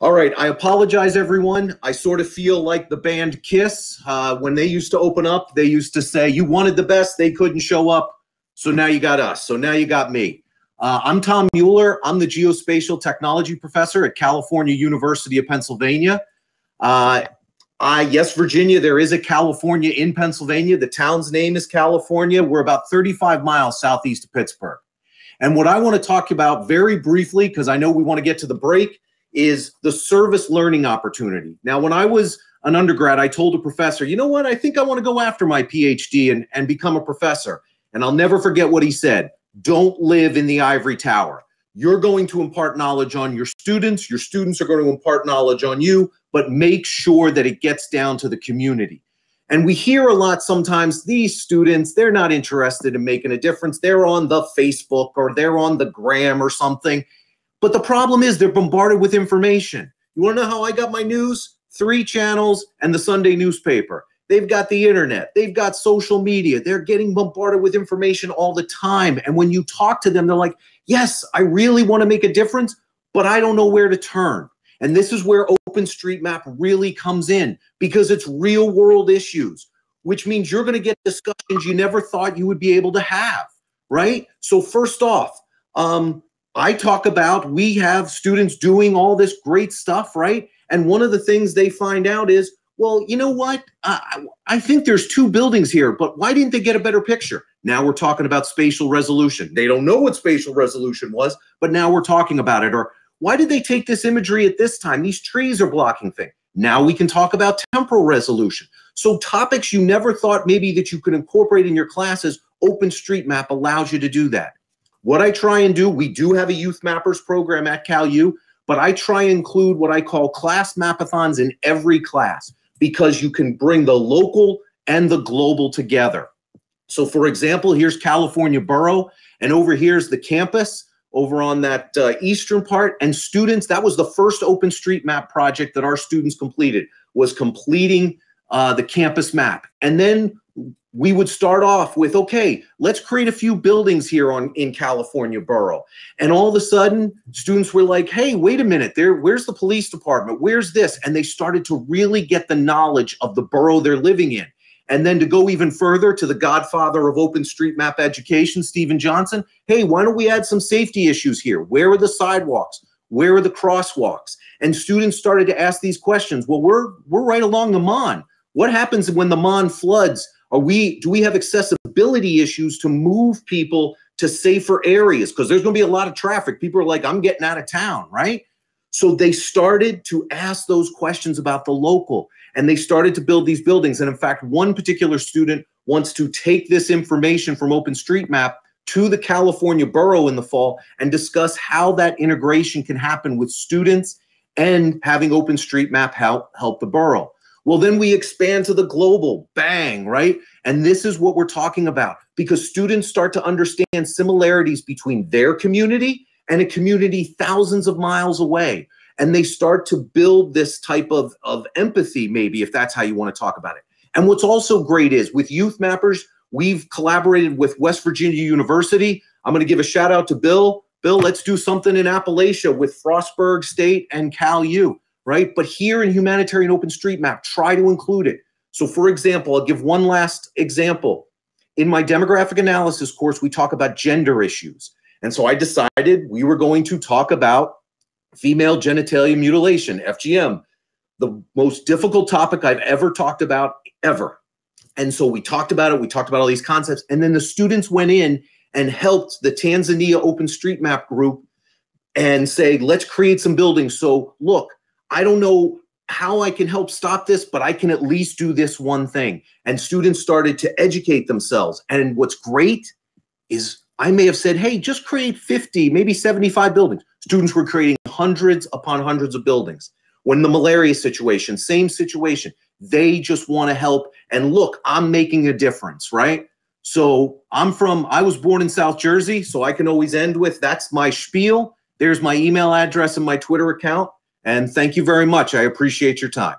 All right, I apologize, everyone. I sort of feel like the band Kiss. Uh, when they used to open up, they used to say, You wanted the best, they couldn't show up. So now you got us. So now you got me. Uh, I'm Tom Mueller. I'm the geospatial technology professor at California University of Pennsylvania. Uh, I, yes, Virginia, there is a California in Pennsylvania. The town's name is California. We're about 35 miles southeast of Pittsburgh. And what I want to talk about very briefly, because I know we want to get to the break, is the service learning opportunity. Now, when I was an undergrad, I told a professor, you know what, I think I want to go after my PhD and, and become a professor. And I'll never forget what he said don't live in the ivory tower. You're going to impart knowledge on your students, your students are going to impart knowledge on you, but make sure that it gets down to the community. And we hear a lot sometimes these students, they're not interested in making a difference. They're on the Facebook or they're on the gram or something. But the problem is they're bombarded with information. You want to know how I got my news? Three channels and the Sunday newspaper. They've got the internet, they've got social media, they're getting bombarded with information all the time. And when you talk to them, they're like, Yes, I really want to make a difference, but I don't know where to turn. And this is where OpenStreetMap really comes in because it's real world issues, which means you're going to get discussions you never thought you would be able to have, right? So, first off, um, I talk about we have students doing all this great stuff, right? And one of the things they find out is, well, you know what? I, I think there's two buildings here, but why didn't they get a better picture? Now we're talking about spatial resolution. They don't know what spatial resolution was, but now we're talking about it. Or why did they take this imagery at this time? These trees are blocking things. Now we can talk about temporal resolution. So topics you never thought maybe that you could incorporate in your classes, OpenStreetMap allows you to do that. What I try and do, we do have a youth mappers program at CalU, but I try and include what I call class mapathons in every class because you can bring the local and the global together. So for example, here's California Borough, and over here's the campus over on that uh, eastern part. And students, that was the first OpenStreetMap project that our students completed, was completing uh, the campus map. And then we would start off with, okay, let's create a few buildings here on in California Borough. And all of a sudden, students were like, hey, wait a minute, there, where's the police department? Where's this? And they started to really get the knowledge of the borough they're living in. And then to go even further to the godfather of OpenStreetMap education, Stephen Johnson, hey, why don't we add some safety issues here? Where are the sidewalks? Where are the crosswalks? And students started to ask these questions. Well, we're we're right along the Mon. What happens when the Mon floods? Are we do we have accessibility issues to move people to safer areas? Because there's going to be a lot of traffic. People are like, I'm getting out of town, right? So they started to ask those questions about the local and they started to build these buildings. And in fact, one particular student wants to take this information from OpenStreetMap to the California borough in the fall and discuss how that integration can happen with students and having OpenStreetMap help, help the borough. Well, then we expand to the global, bang, right? And this is what we're talking about because students start to understand similarities between their community and a community thousands of miles away. And they start to build this type of, of empathy, maybe, if that's how you want to talk about it. And what's also great is with Youth Mappers, we've collaborated with West Virginia University. I'm going to give a shout out to Bill. Bill, let's do something in Appalachia with Frostburg State and Cal U right? But here in Humanitarian OpenStreetMap, try to include it. So for example, I'll give one last example. In my demographic analysis course, we talk about gender issues. And so I decided we were going to talk about female genitalia mutilation, FGM, the most difficult topic I've ever talked about, ever. And so we talked about it, we talked about all these concepts, and then the students went in and helped the Tanzania OpenStreetMap group and say, let's create some buildings. So look, I don't know how I can help stop this, but I can at least do this one thing. And students started to educate themselves. And what's great is I may have said, hey, just create 50, maybe 75 buildings. Students were creating hundreds upon hundreds of buildings. When the malaria situation, same situation, they just want to help. And look, I'm making a difference, right? So I'm from, I was born in South Jersey, so I can always end with that's my spiel. There's my email address and my Twitter account. And thank you very much. I appreciate your time.